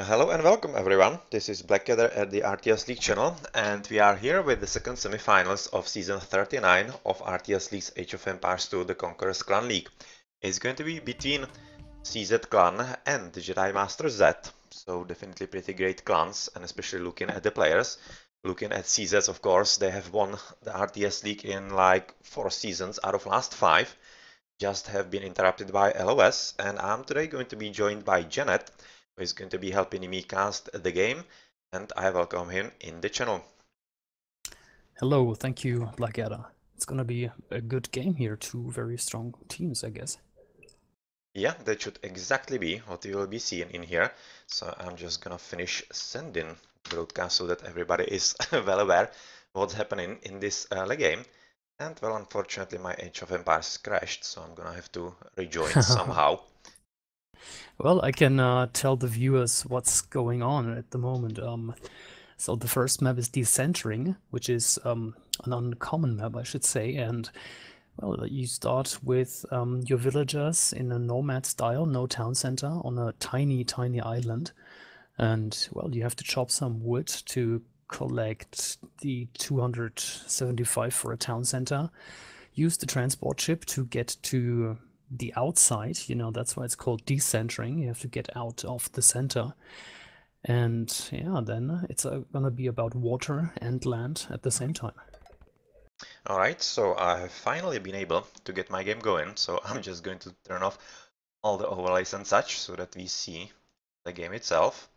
Hello and welcome everyone. This is Blackadder at the RTS League channel and we are here with the second semifinals of season 39 of RTS League's Age of Empires 2 The Conqueror's Clan League. It's going to be between CZ clan and Jedi Master Z, so definitely pretty great clans and especially looking at the players. Looking at CZs of course, they have won the RTS League in like 4 seasons out of last 5. Just have been interrupted by LOS and I'm today going to be joined by Genette who is going to be helping me cast the game and I welcome him in the channel. Hello, thank you, Blackadder. It's gonna be a good game here, two very strong teams, I guess. Yeah, that should exactly be what you will be seeing in here. So I'm just gonna finish sending broadcast so that everybody is well aware what's happening in this early game. And well, unfortunately, my Age of Empires crashed, so I'm gonna have to rejoin somehow. Well, I can uh, tell the viewers what's going on at the moment. Um, so the first map is Decentring, which is um, an uncommon map, I should say, and well, you start with um, your villagers in a nomad style, no town center, on a tiny, tiny island, and well, you have to chop some wood to collect the 275 for a town center. Use the transport ship to get to the outside, you know, that's why it's called decentering. You have to get out of the center. And yeah, then it's uh, gonna be about water and land at the same time. Alright, so I have finally been able to get my game going, so I'm just going to turn off all the overlays and such so that we see the game itself.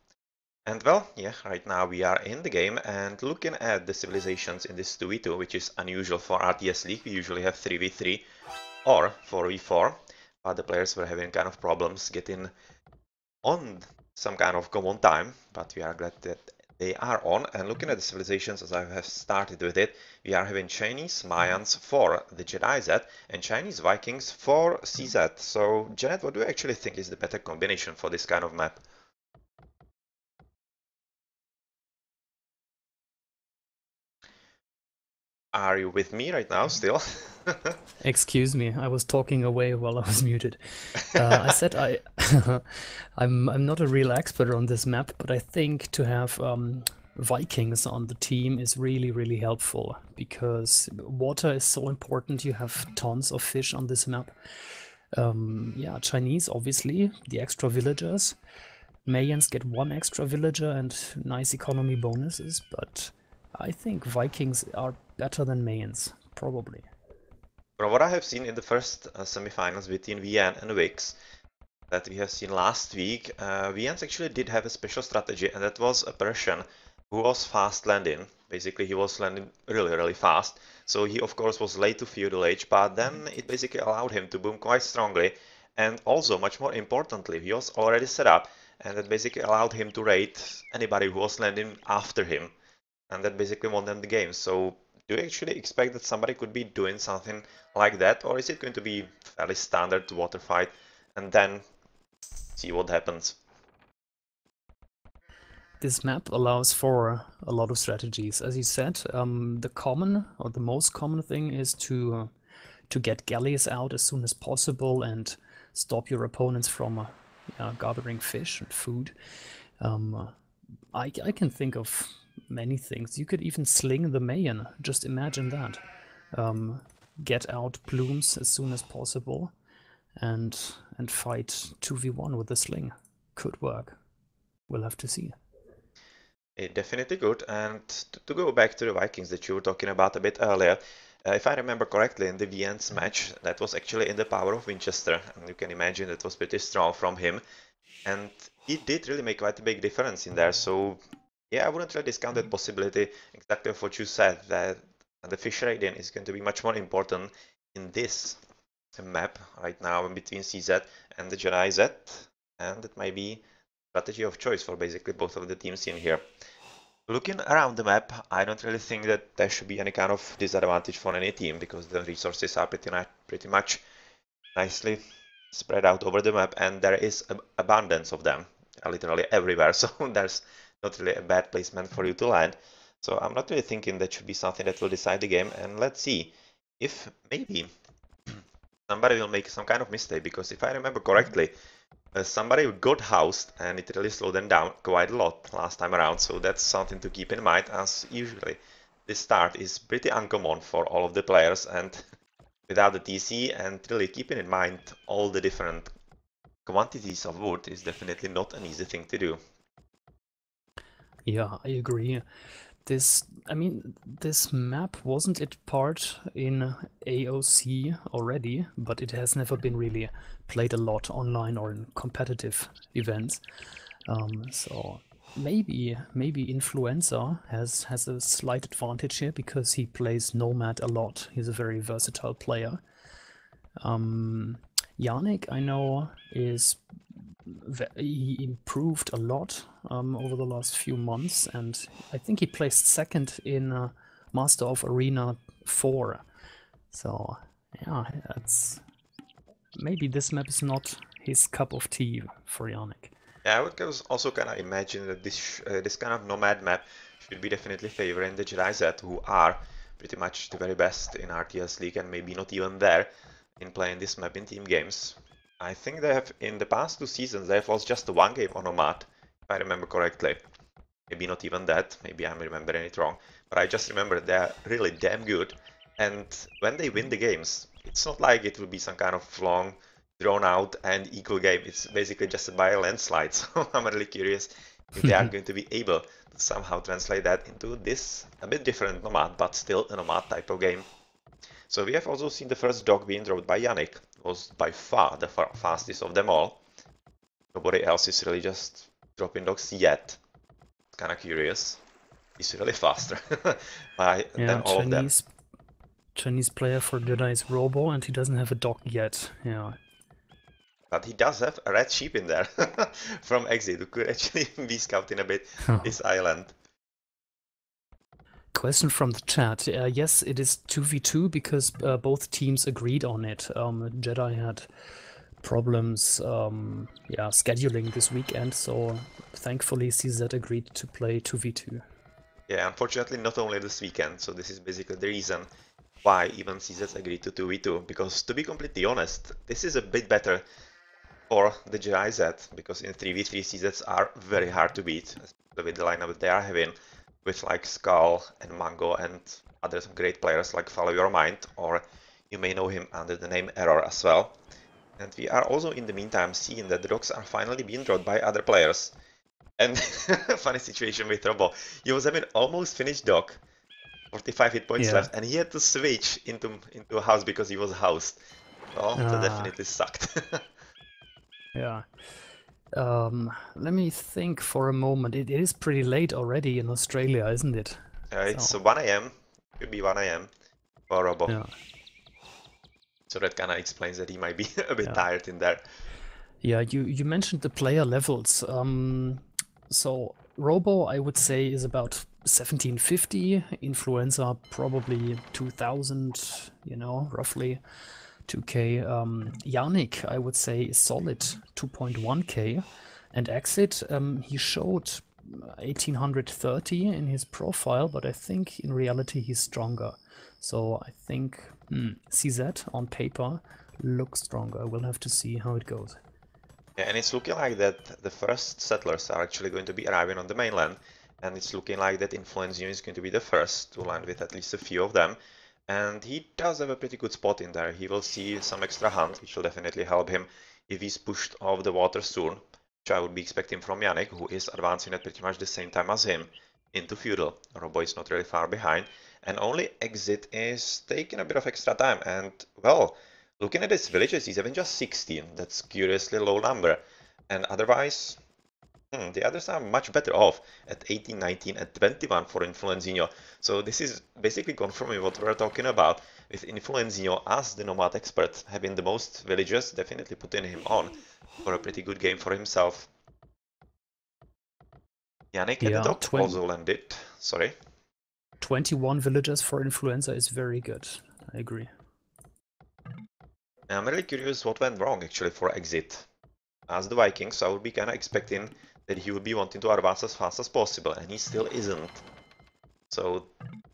And well, yeah, right now we are in the game and looking at the civilizations in this 2v2, which is unusual for RTS League, we usually have 3v3 or for V4, but the players were having kind of problems getting on some kind of common time, but we are glad that they are on. And looking at the civilizations as I have started with it, we are having Chinese Mayans for the Jedi Z and Chinese Vikings for CZ. So, Genette, what do you actually think is the better combination for this kind of map? Are you with me right now still? Excuse me, I was talking away while I was muted. Uh, I said I, I'm I'm not a real expert on this map, but I think to have um, Vikings on the team is really really helpful because water is so important. You have tons of fish on this map. Um, yeah, Chinese obviously the extra villagers. Mayans get one extra villager and nice economy bonuses, but I think Vikings are better than Mayans, probably. From what I have seen in the first uh, semifinals between VN and Wix that we have seen last week, uh, VNs actually did have a special strategy and that was a Persian who was fast landing. Basically he was landing really really fast. So he of course was late to feudal age but then it basically allowed him to boom quite strongly and also much more importantly he was already set up and that basically allowed him to raid anybody who was landing after him and that basically won them the game. So do you actually expect that somebody could be doing something like that or is it going to be fairly standard water fight and then see what happens? This map allows for a lot of strategies. As you said, um, the common or the most common thing is to uh, to get galleys out as soon as possible and stop your opponents from uh, yeah, gathering fish and food. Um, uh, I, I can think of many things. You could even sling the Mayan. Just imagine that. Um, get out plumes as soon as possible, and and fight two v one with the sling. Could work. We'll have to see. It definitely could. And to go back to the Vikings that you were talking about a bit earlier, uh, if I remember correctly, in the VN's match, that was actually in the power of Winchester, and you can imagine that was pretty strong from him. And it did really make quite a big difference in there. So yeah, I wouldn't really discount that mm-hmm. possibility. Exactly what you said, that the fish raiding is going to be much more important in this map right now in between CZ and the Jedi Z, and it might be strategy of choice for basically both of the teams in here. Looking around the map, I don't really think that there should be any kind of disadvantage for any team because the resources are pretty, pretty much nicely spread out over the map and there is abundance of them literally everywhere so there's not really a bad placement for you to land. So I'm not really thinking that should be something that will decide the game. And let's see if maybe somebody will make some kind of mistake. Because if I remember correctly, uh, somebody got housed and it really slowed them down quite a lot last time around. So that's something to keep in mind as usually this start is pretty uncommon for all of the players and without the TC and really keeping in mind all the different quantities of wood is definitely not an easy thing to do. Yeah, I agree. This, I mean, this map wasn't it part in AOC already, but it has never been really played a lot online or in competitive events. Um, so maybe maybe Influenza has has a slight advantage here because he plays Nomad a lot. He's a very versatile player. Um, Janik, I know, is he improved a lot um, over the last few months, and I think he placed second in uh, Master of Arena 4. So, yeah, that's maybe this map is not his cup of tea for Janik. Yeah, I would also kind of imagine that this uh, this kind of nomad map should be definitely favoring the Jedi who are pretty much the very best in RTS League and maybe not even there in playing this map in team games. I think they have, in the past two seasons, they've lost just one game on Nomad, if I remember correctly. Maybe not even that, maybe I'm remembering it wrong. But I just remember they're really damn good. And when they win the games, it's not like it will be some kind of long, drawn out and equal game. It's basically just by a landslide. So I'm really curious if they are going to be able to somehow translate that into this a bit different Nomad, but still a Nomad type of game. So we have also seen the first dog being dropped by Janik was by far the far fastest of them all. Nobody else is really just dropping dogs yet. Kind of curious. He's really faster by, yeah, than all Chinese, of them. Chinese player for Jedi is Robo, and he doesn't have a dog yet. Yeah. But he does have a red sheep in there from Exit, who could actually be scouting a bit this island. Question from the chat. Uh, yes, it is 2v2 because uh, both teams agreed on it. Um, Jedi had problems um, yeah, scheduling this weekend, so thankfully CZ agreed to play 2v2. Yeah, unfortunately not only this weekend, so this is basically the reason why even CZ agreed to 2v2, because to be completely honest, this is a bit better for the Jedi Z, because in 3v3 CZs are very hard to beat, especially with the lineup they are having with like Skull and Mango and other great players like Follow Your Mind, or you may know him under the name Error as well. And we are also in the meantime seeing that the dogs are finally being dropped by other players. And funny situation with Robo. He was having almost finished dog, 45 hit points yeah. left, and he had to switch into into a house because he was housed. Oh, that ah. definitely sucked. yeah. Um, let me think for a moment. It is pretty late already in Australia, isn't it? Uh, it's so. 1 a.m. Could be 1 a.m. for Robo. Yeah. So that kind of explains that he might be a bit yeah. tired in there. Yeah, you, you mentioned the player levels. Um, so Robo, I would say, is about 1750. Influenza, probably 2000, you know, roughly. 2k. Um, Janik, I would say, is solid 2.1k. And Exit, um, he showed 1830 in his profile, but I think in reality he's stronger. So I think hmm, CZ on paper looks stronger. We'll have to see how it goes. Yeah, and it's looking like that the first settlers are actually going to be arriving on the mainland, and it's looking like that Influenza is going to be the first to land with at least a few of them. And he does have a pretty good spot in there. He will see some extra hunt, which will definitely help him if he's pushed off the water soon, which I would be expecting from Janik, who is advancing at pretty much the same time as him into Feudal. Robo is not really far behind, and only Exit is taking a bit of extra time. And, well, looking at his villages, he's having just 16. That's curiously low number. And otherwise, Hmm, the others are much better off at 18, 19, and 21 for Influenzino. So this is basically confirming what we're talking about with Influenzino as the Nomad expert, having the most villagers, definitely putting him on for a pretty good game for himself. Janik yeah, at the top also landed. Sorry. 21 villagers for Influenza is very good. I agree. I'm really curious what went wrong actually for Exit. As the Vikings, I would be kind of expecting that he would be wanting to advance as fast as possible, and he still isn't. So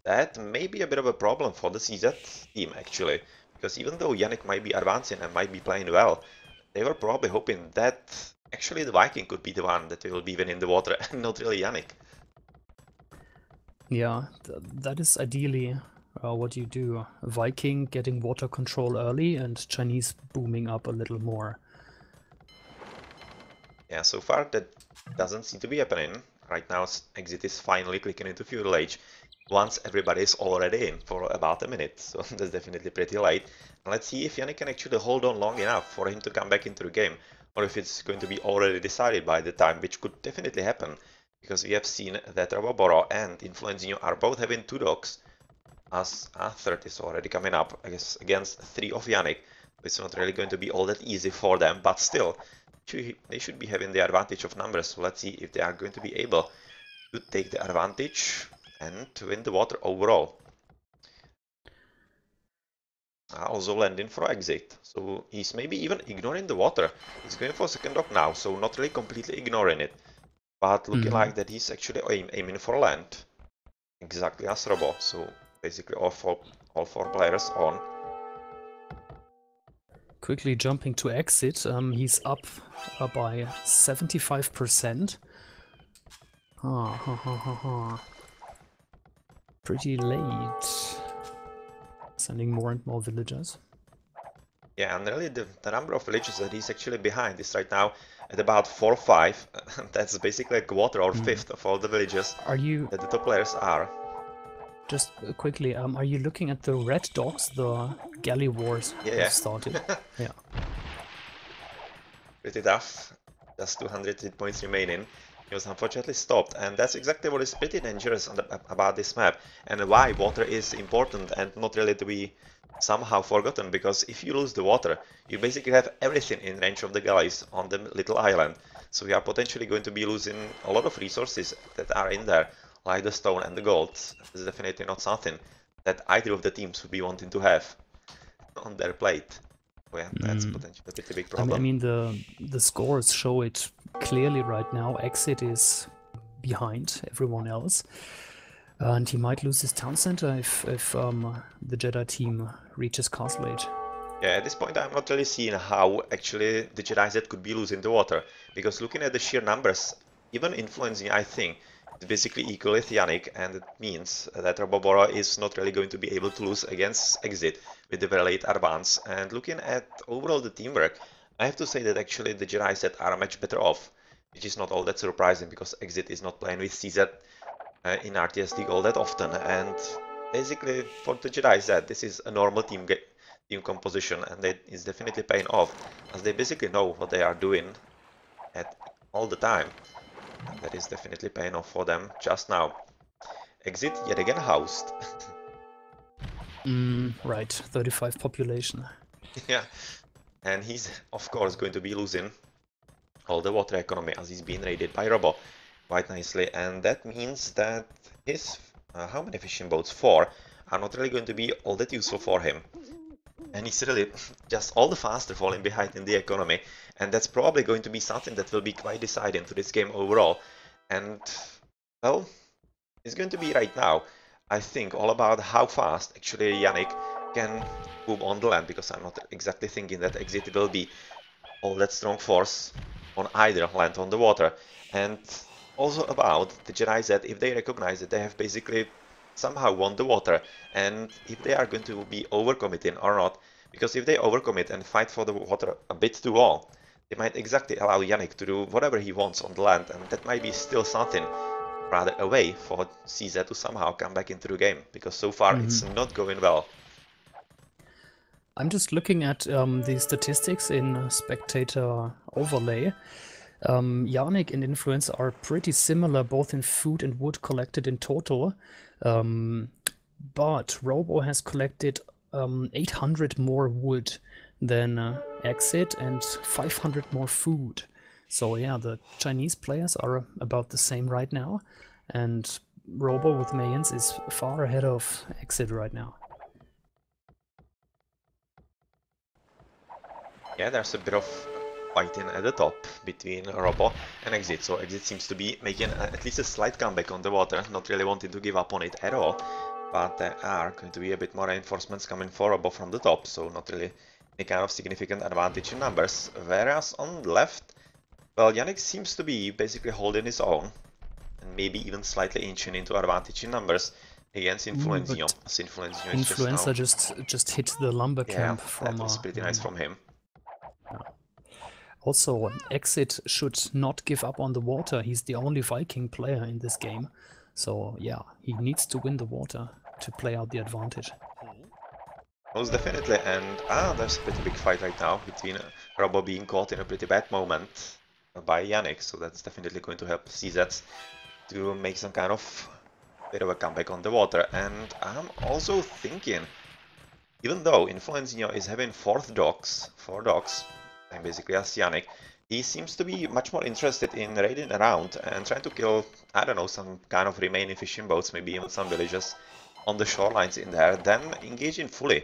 that may be a bit of a problem for the CZ team, actually. Because even though Janik might be advancing and might be playing well, they were probably hoping that actually the Viking could be the one that will be even in the water and not really Janik. Yeah, th that is ideally uh, what you do. Viking getting water control early and Chinese booming up a little more. Yeah, so far that doesn't seem to be happening. Right now Exit is finally clicking into Feudal Age once everybody is already in for about a minute, so that's definitely pretty late. let's see if Janik can actually hold on long enough for him to come back into the game, or if it's going to be already decided by the time, which could definitely happen, because we have seen that Roboboro and Influenzino are both having two dogs, as a third is already coming up guess, against three of Yannick. It's not really going to be all that easy for them, but still, they should be having the advantage of numbers, so let's see if they are going to be able to take the advantage and to win the water overall. Also landing for exit, so he's maybe even ignoring the water. He's going for second dog now, so not really completely ignoring it, but looking mm -hmm. like that he's actually aim aiming for land, exactly as Robo. So basically all four all four players on. Quickly jumping to exit, um, he's up uh, by 75%. Ah, ha, ha, ha, ha pretty late. Sending more and more villagers. Yeah, and really the, the number of villages that he's actually behind is right now at about 4 or 5. That's basically a quarter or mm. fifth of all the villages are you, that the top players are. Just uh, quickly, um, are you looking at the red dogs, the galley wars yeah, yeah. started? yeah. Pretty tough. Just 200 hit points remaining. He was unfortunately stopped and that's exactly what is pretty dangerous the, about this map and why water is important and not really to be somehow forgotten because if you lose the water you basically have everything in range of the galleys on the little island so we are potentially going to be losing a lot of resources that are in there like the stone and the gold. Is definitely not something that either of the teams would be wanting to have on their plate. Yeah, that's mm. potentially a pretty big problem. I mean, the the scores show it clearly right now. Exit is behind everyone else. And he might lose his town center if, if um, the Jedi team reaches Castle Age. Yeah, at this point I'm not really seeing how actually the Jedi Z could be losing the water. Because looking at the sheer numbers, even influencing, I think, basically equal with and it means that Roboboro is not really going to be able to lose against Exit with the very late advance. And looking at overall the teamwork, I have to say that actually the Jedi Z are much better off, which is not all that surprising because Exit is not playing with CZ uh, in RTSD all that often. And basically for the Jedi Z, this is a normal team team composition and it is definitely paying off as they basically know what they are doing at all the time. And that is definitely paying off for them just now. Exit yet again housed. mm, right, 35 population. yeah, and he's of course going to be losing all the water economy as he's being raided by Robo quite nicely and that means that his uh, how many fishing boats four are not really going to be all that useful for him and he's really just all the faster falling behind in the economy. And that's probably going to be something that will be quite deciding to this game overall. And well it's going to be right now I think all about how fast actually Janik can move on the land because I'm not exactly thinking that exit will be all that strong force on either land on the water. And also about the Jedi that if they recognize that they have basically somehow won the water and if they are going to be overcommitting or not because if they overcommit and fight for the water a bit too long they might exactly allow Janik to do whatever he wants on the land and that might be still something rather a way for CZ to somehow come back into the game because so far mm -hmm. it's not going well. I'm just looking at um, the statistics in Spectator Overlay. Um, Janik and Influenza are pretty similar, both in food and wood collected in total. Um, but Robo has collected um, 800 more wood than uh, Exit and 500 more food. So yeah, the Chinese players are about the same right now. And Robo with Mayans is far ahead of Exit right now. Yeah, there's a bit of fighting at the top between Robo and Exit, so Exit seems to be making a, at least a slight comeback on the water, not really wanting to give up on it at all, but there are going to be a bit more reinforcements coming for Robo from the top, so not really any kind of significant advantage in numbers. Whereas on the left, well, Janik seems to be basically holding his own and maybe even slightly inching into advantage in numbers against Influenzio. Mm, Influenzio just, now, just just hit the lumber yeah, camp from that was uh, pretty nice from him. Also, Exit should not give up on the water. He's the only Viking player in this game. So, yeah, he needs to win the water to play out the advantage. Most definitely, and ah, there's a pretty big fight right now between Robo being caught in a pretty bad moment by Janik, so that's definitely going to help CZ to make some kind of bit of a comeback on the water. And I'm also thinking, even though Influenzio is having fourth dogs, four dogs, and basically as Janik, he seems to be much more interested in raiding around and trying to kill, I don't know, some kind of remaining fishing boats, maybe even some villages on the shorelines in there, than engaging fully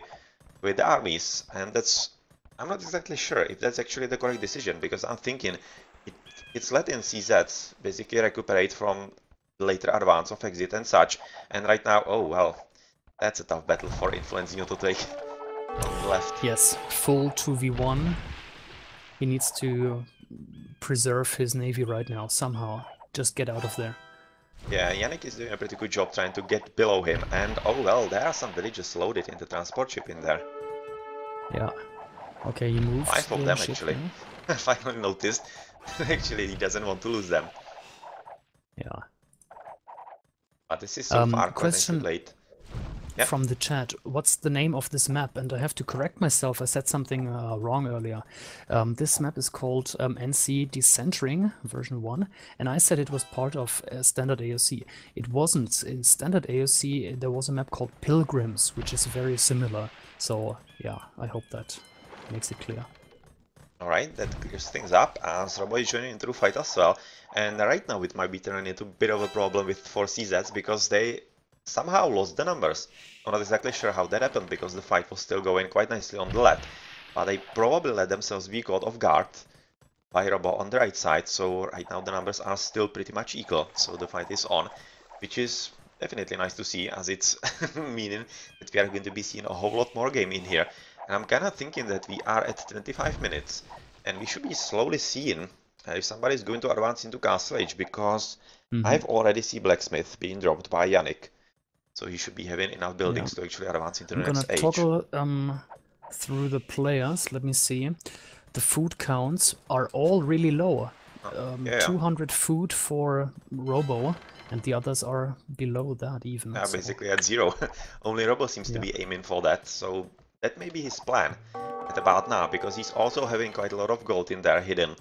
with the armies. And that's, I'm not exactly sure if that's actually the correct decision, because I'm thinking it, it's letting CZ basically recuperate from later advance of exit and such. And right now, oh well, that's a tough battle for Influenzio to take left. Yes, full 2v1. He needs to preserve his navy right now, somehow. Just get out of there. Yeah, Janik is doing a pretty good job trying to get below him, and oh well, there are some villages loaded in the transport ship in there. Yeah. Okay, he moves. Five of them actually. I finally noticed. actually, he doesn't want to lose them. Yeah. But this is so Um, far question- late. Yeah. From the chat, what's the name of this map? And I have to correct myself, I said something uh, wrong earlier. Um, this map is called um, NC Decentring version 1, and I said it was part of uh, standard AOC. It wasn't. In standard AOC, there was a map called Pilgrims, which is very similar. So, yeah, I hope that makes it clear. Alright, that clears things up as Robo is joining into the fight as well. And right now it might be turning into a bit of a problem with 4CZs because they somehow lost the numbers. I'm not exactly sure how that happened because the fight was still going quite nicely on the left. But they probably let themselves be caught off guard by Robo on the right side. So right now the numbers are still pretty much equal. So the fight is on, which is definitely nice to see as it's meaning that we are going to be seeing a whole lot more game in here. And I'm kind of thinking that we are at 25 minutes and we should be slowly seeing uh, if somebody is going to advance into Castle Age because Mhm. I've already see Blacksmith being dropped by Janik. So he should be having enough buildings to actually advance into the I'm gonna next age. toggle um, through the players. Let me see. The food counts are all really low. Um, yeah. 200 food for Robo, and the others are below that even. Yeah, so- basically at zero. Only Robo seems to be aiming for that, so that may be his plan at about now, because he's also having quite a lot of gold in there hidden.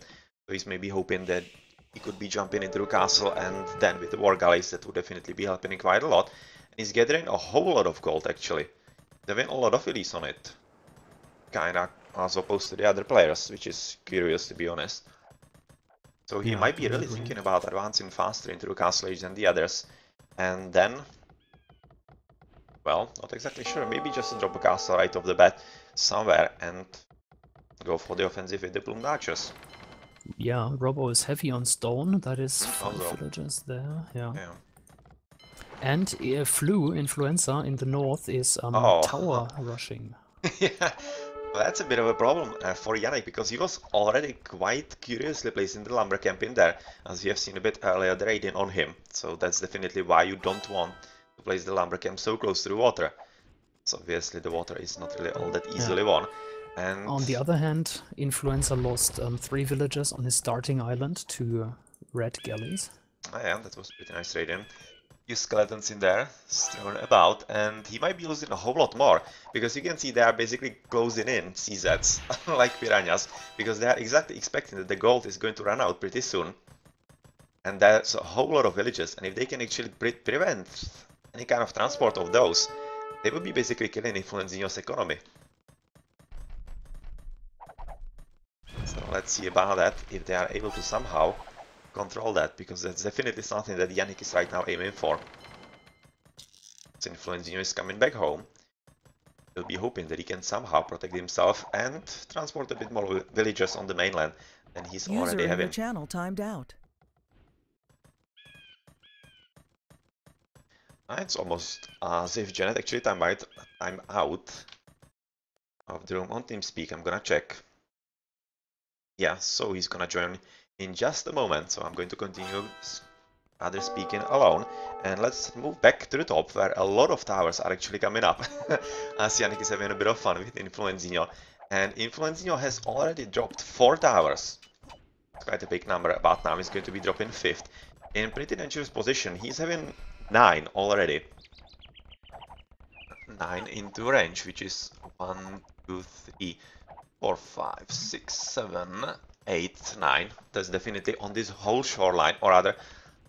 So he's maybe hoping that he could be jumping into the castle, and then with the war galleys, that would definitely be helping quite a lot. And he's gathering a whole lot of gold actually. They win a lot of release on it. Kinda as opposed to the other players, which is curious to be honest. So he Yeah, might be really thinking about advancing faster into the castle age than the others. And then well, not exactly sure. Maybe just drop a castle right off the bat somewhere and go for the offensive with the plumed archers. Yeah, Robo is heavy on stone. That is five Also. villagers there. Yeah. Yeah. And uh, Flu, Influenza in the north, is um, Oh. tower rushing. yeah, well, that's a bit of a problem uh, for Janik because he was already quite curiously placing the lumber camp in there, as we have seen a bit earlier the raiding on him. So that's definitely why you don't want to place the lumber camp so close to the water. So obviously the water is not really all that easily won. And On the other hand, Influenza lost um, three villagers on his starting island to uh, red galleys. Oh, yeah, that was pretty nice raiding. Few skeletons in there, strewn about, and he might be losing a whole lot more, because you can see they are basically closing in CZs, like piranhas, because they are exactly expecting that the gold is going to run out pretty soon. And there's a whole lot of villages, and if they can actually pre prevent any kind of transport of those, they would be basically killing Influenzino's economy. So let's see about that, if they are able to somehow control that, because that's definitely something that Janik is right now aiming for. Since Influenzino is coming back home, he'll be hoping that he can somehow protect himself and transport a bit more villagers on the mainland than he's User already having. channel timed out. Ah, It's almost as if Genette actually time out, time out of the room on TeamSpeak. I'm gonna check. Yeah, so he's gonna join in just a moment. So I'm going to continue other speaking alone. And let's move back to the top where a lot of towers are actually coming up. As Janik is having a bit of fun with Influenzino. And Influenzino has already dropped four towers. It's quite a big number, but now he's going to be dropping fifth. In pretty dangerous position. He's having nine already. Nine into range, which is one, two, three, four, five, six, seven, eight, nine. That's definitely on this whole shoreline, or rather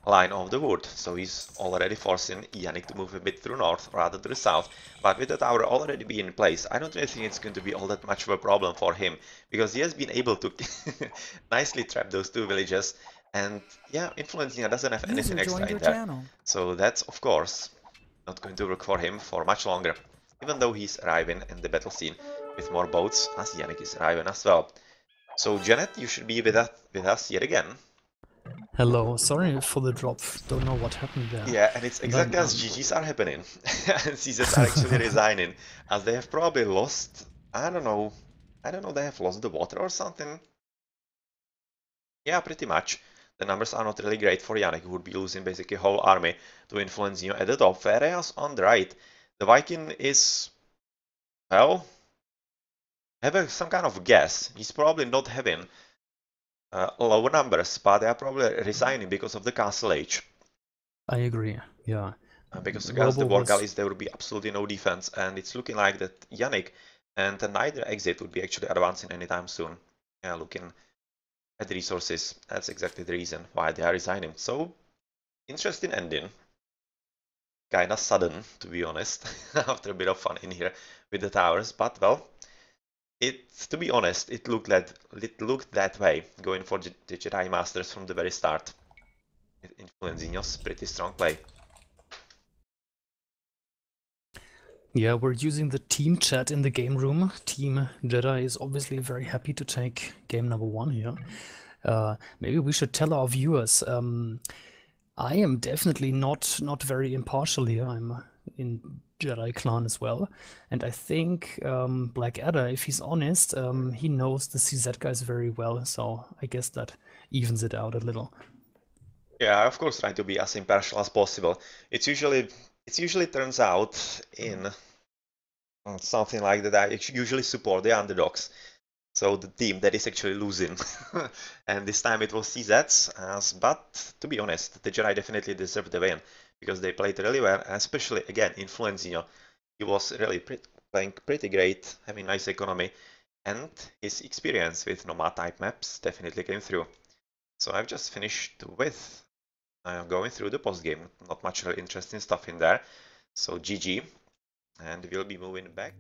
line of the wood. So he's already forcing Janik to move a bit through north rather to the south. But with the tower already being in place, I don't really think it's going to be all that much of a problem for him. Because he has been able to nicely trap those two villages. And yeah, Influenzino doesn't have anything extra in there. Channel. So that's, of course, not going to work for him for much longer. Even though he's arriving in the battle scene with more boats, as Yannick is arriving as well. So Genette, you should be with us, with us yet again. Hello, sorry for the drop. Don't know what happened there. Yeah, and it's exactly as GGs are happening. and CZs are actually resigning. As they have probably lost, I don't know, I don't know, they have lost the water or something. Yeah, pretty much. The numbers are not really great for Janik, who would be losing basically whole army to Influenzino at the top. Whereas on the right, the Viking is, well, have some kind of guess. He's probably not having uh, lower numbers, but they are probably resigning because of the castle age. I agree, yeah. Uh, because against the war galleys there will be absolutely no defense, and it's looking like that Janik and neither exit would be actually advancing anytime soon. Yeah, looking at the resources, that's exactly the reason why they are resigning. So, interesting ending. Kinda sudden, to be honest, after a bit of fun in here with the towers, but well, it, to be honest, it looked that it looked that way going for the Jedi Masters from the very start. Influenzino's pretty strong play. Yeah, we're using the team chat in the game room. Team Jedi is obviously very happy to take game number one here. Uh, maybe we should tell our viewers. Um, I am definitely not not very impartial here. I'm in Jedi clan as well. And I think um, Blackadder, if he's honest, um, he knows the CZ guys very well. So I guess that evens it out a little. Yeah, of course try to be as impartial as possible. It's usually it usually turns out in something like that. I usually support the underdogs. So the team that is actually losing. and this time it was CZs, as, but to be honest, the Jedi definitely deserved the win because they played really well, especially again Influenzino. He was really pre playing pretty great, having nice economy, and his experience with Nomad type maps definitely came through. So I've just finished with uh, going through the post game. Not much really interesting stuff in there. So GG, and we'll be moving back.